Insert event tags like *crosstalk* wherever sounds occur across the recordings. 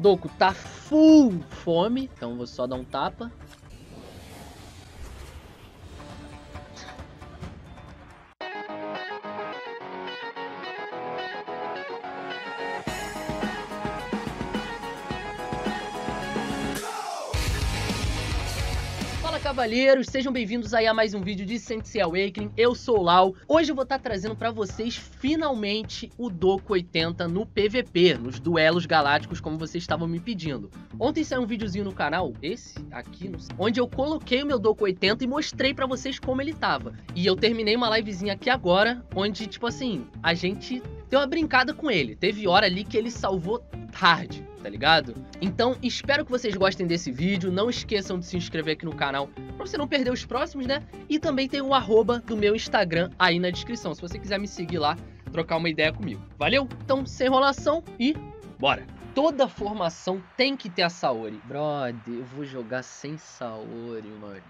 Doku tá full fome, então vou só dar um tapa. Cavalheiros, sejam bem-vindos aí a mais um vídeo de Sensei Awakening, eu sou o Lau. Hoje eu vou estar trazendo para vocês, finalmente, o Doku 80 no PVP, nos duelos galácticos, como vocês estavam me pedindo. Ontem saiu um videozinho no canal, esse aqui, onde eu coloquei o meu Doku 80 e mostrei para vocês como ele tava. E eu terminei uma livezinha aqui agora, onde, tipo assim, a gente deu uma brincada com ele. Teve hora ali que ele salvou hard, tá ligado? Então, espero que vocês gostem desse vídeo. Não esqueçam de se inscrever aqui no canal pra você não perder os próximos, né? E também tem o arroba do meu Instagram aí na descrição, se você quiser me seguir lá, trocar uma ideia comigo. Valeu? Então, sem enrolação e bora! Toda formação tem que ter a Saori. Brother, eu vou jogar sem Saori, mané.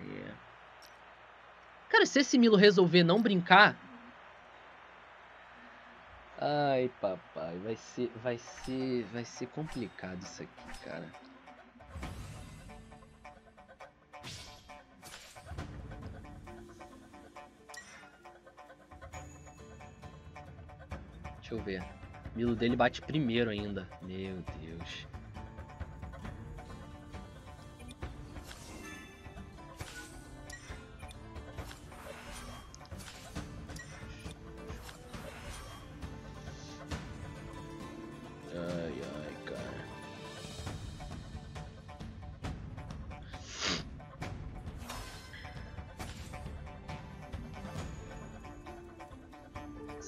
Cara, se esse Milo resolver não brincar, Ai, papai, vai ser, vai ser, vai ser complicado isso aqui, cara. Deixa eu ver. O Milo dele bate primeiro ainda. Meu Deus.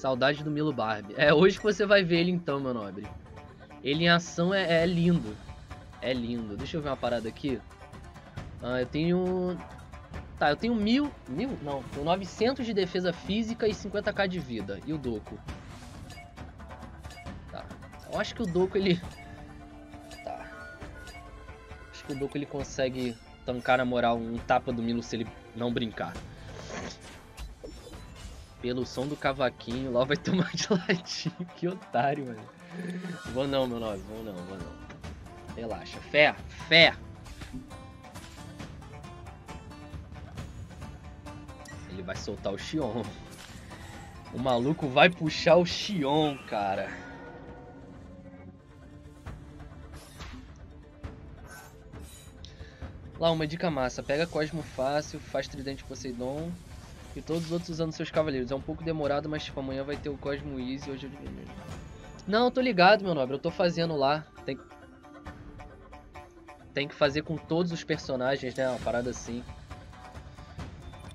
Saudade do Milo Barbie. É hoje que você vai ver ele então, meu nobre. Ele em ação é, é lindo. É lindo. Deixa eu ver uma parada aqui. Ah, eu tenho... Tá, eu tenho mil... Mil? Não, tenho 900 de defesa física e 50k de vida. E o Doku? Tá. Eu acho que o Doku, ele... *laughs* Tá. Acho que o Doku, ele consegue tancar na moral um tapa do Milo se ele não brincar pelo som do cavaquinho, lá vai tomar de latinho. *laughs* Que otário, mano. Vou não, meu nome, vou não, vou não. Relaxa. Fé, fé. Ele vai soltar o Xion. O maluco vai puxar o Xion, cara. Lá, uma dica massa. Pega Cosmo fácil, faz Tridente Poseidon e todos os outros usando seus cavaleiros. É um pouco demorado, mas tipo, amanhã vai ter o Cosmo Easy hoje eu... Não, eu tô ligado, meu nobre. Eu tô fazendo lá. Tem... Tem que fazer com todos os personagens, né? Uma parada assim.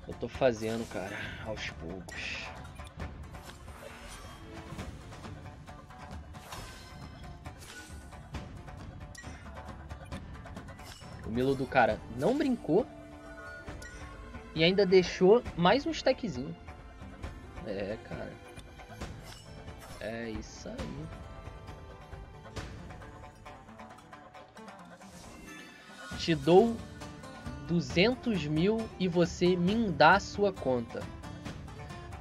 Eu tô fazendo, cara, aos poucos. O Milo do cara não brincou e ainda deixou mais um stackzinho. É, cara. É isso aí. Te dou 200 mil e você me dá sua conta.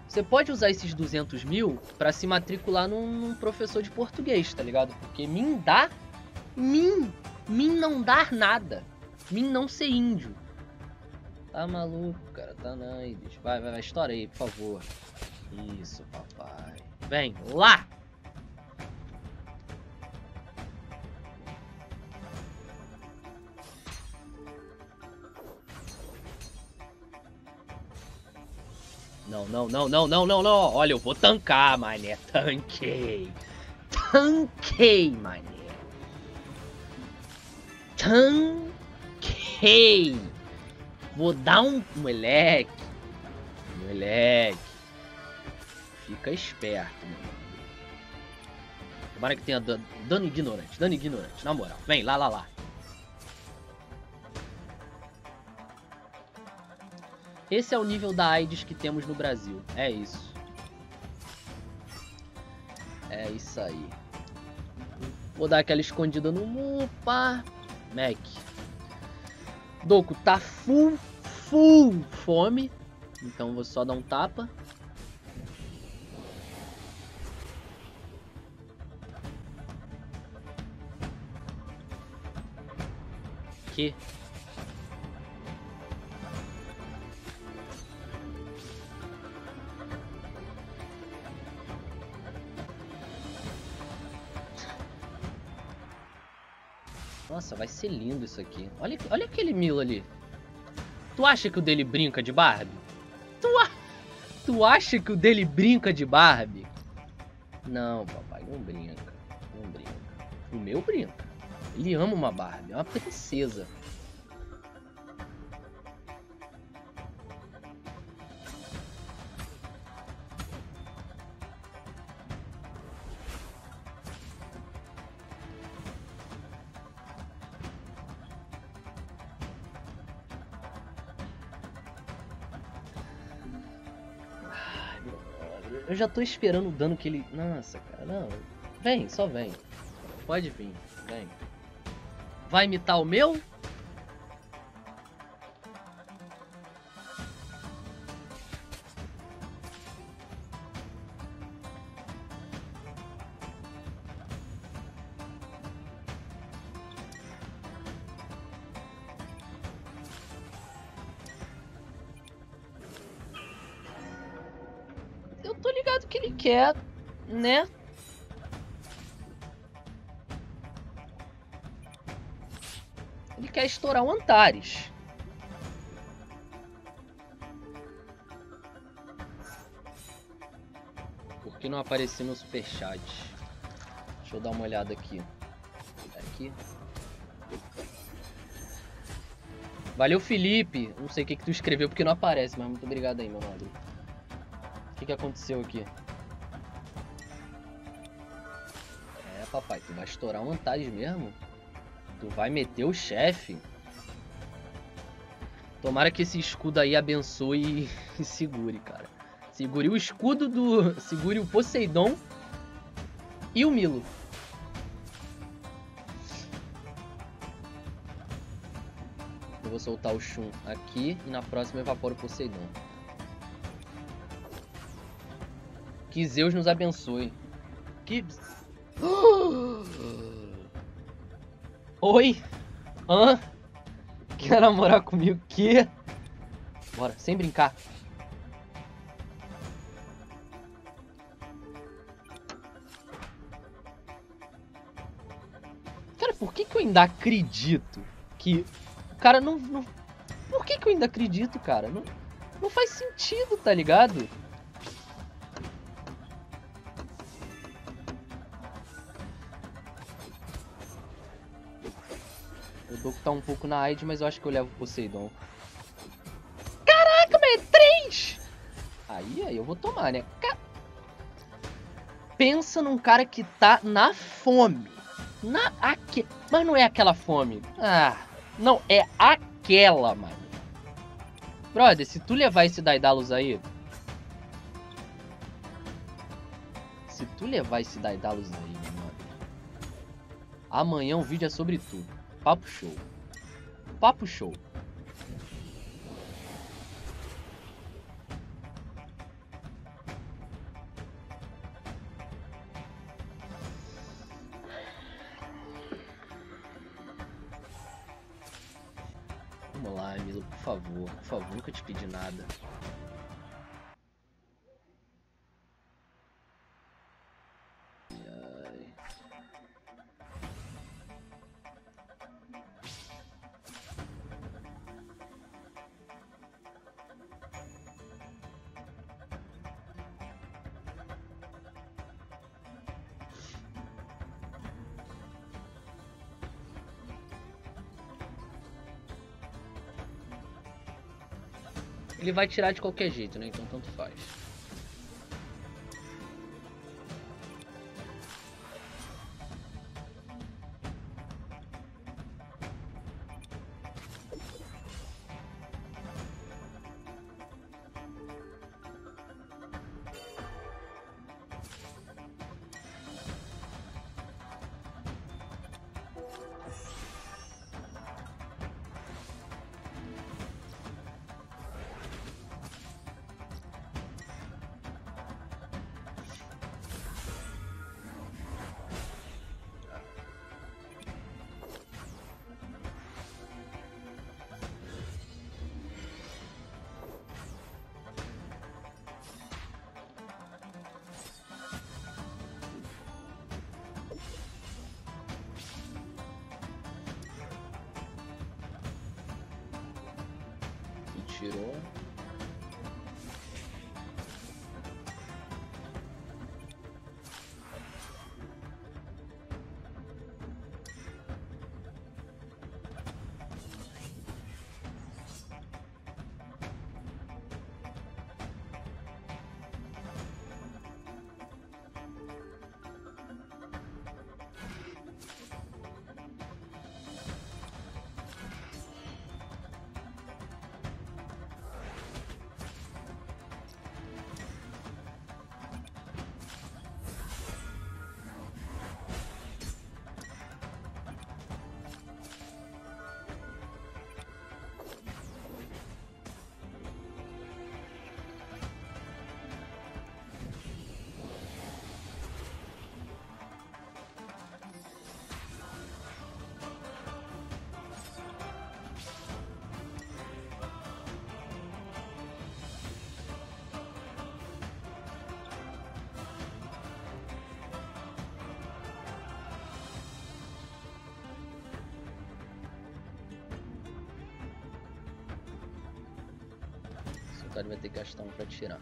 Você pode usar esses 200 mil para se matricular num, num, professor de português, tá ligado? Porque mim dá, mim, mim não dar nada. Mim não ser índio. Tá maluco, Vai, vai, vai. Estoura aí, por favor. Isso, papai. Vem, lá! Não, não, não, não, não, não, não. Olha, eu vou tancar, mané. Tanquei. Tanquei, mané. Tanquei. Vou dar um... Moleque. Moleque. Fica esperto, mano. Tomara que tenha dano, dano ignorante. Dano ignorante, na moral. Vem, lá, lá, lá. Esse é o nível da AIDS que temos no Brasil. É isso. É isso aí. Vou dar aquela escondida no Mupa. Mac. Doku tá full, full fome. Então vou só dar um tapa. quê? Nossa, vai ser lindo isso aqui. Olha, olha aquele Milo ali. Tu acha que o dele brinca de Barbie? Tu, a... tu acha que o dele brinca de Barbie? Não, papai, não brinca. Não brinca. O meu brinca. Ele ama uma Barbie, é uma princesa. Eu já tô esperando o dano que ele... Nossa, cara, não. Vem, só vem. Pode vir, vem. Vai imitar o meu? Que ele quer, né? Ele quer estourar o Antares. Por que não apareceu no superchat? Deixa eu dar uma olhada aqui. Aqui. Valeu, Felipe. Não sei o que, que tu escreveu porque não aparece, mas muito obrigado aí, meu nobre. O que, que aconteceu aqui? Papai, tu vai estourar um Antares mesmo? Tu vai meter o chefe? Tomara que esse escudo aí abençoe e *laughs* segure, cara. Segure o escudo do... Segure o Poseidon e o Milo. Eu vou soltar o Shun aqui e na próxima eu evaporo o Poseidon. Que Zeus nos abençoe. Que... *gasps* Oi? Hã? Quer namorar comigo? Que? Bora, sem brincar. Cara, por que, que eu ainda acredito que cara não, não... Por que, que eu ainda acredito, cara? Não, não faz sentido, tá ligado? Tá um pouco na AID, mas eu acho que eu levo Poseidon. Caraca, mas é 3! Aí, aí eu vou tomar, né? Ca... Pensa num cara que tá na fome. Na aque... Mas não é aquela fome. Ah, não, é aquela, mano. Brother, se tu levar esse Daedalus aí... Se tu levar esse Daedalus aí, mano... Amanhã o vídeo é sobre tudo. Papo show. Papo show. Vamos lá, Milo, por favor. Por favor, nunca te pedi nada. Ele vai tirar de qualquer jeito, né? Então tanto faz. Tirou. O cara vai ter que gastar um pra tirar.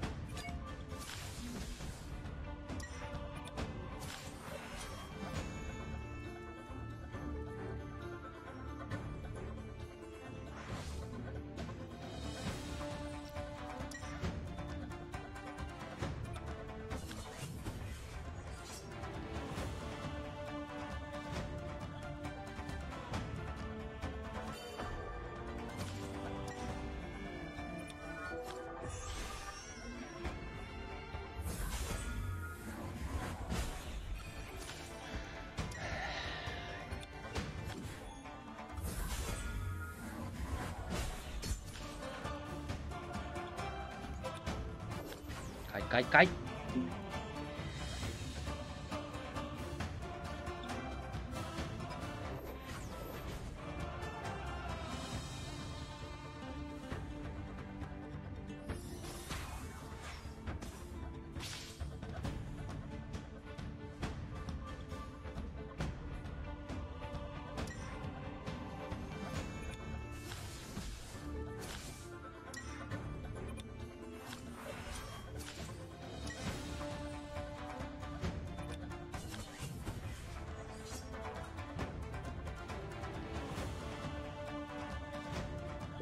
外界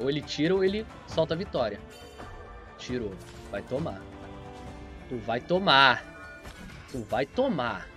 Ou ele tira ou ele solta a vitória. Tirou. Vai tomar. Tu vai tomar. Tu vai tomar.